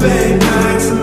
baby.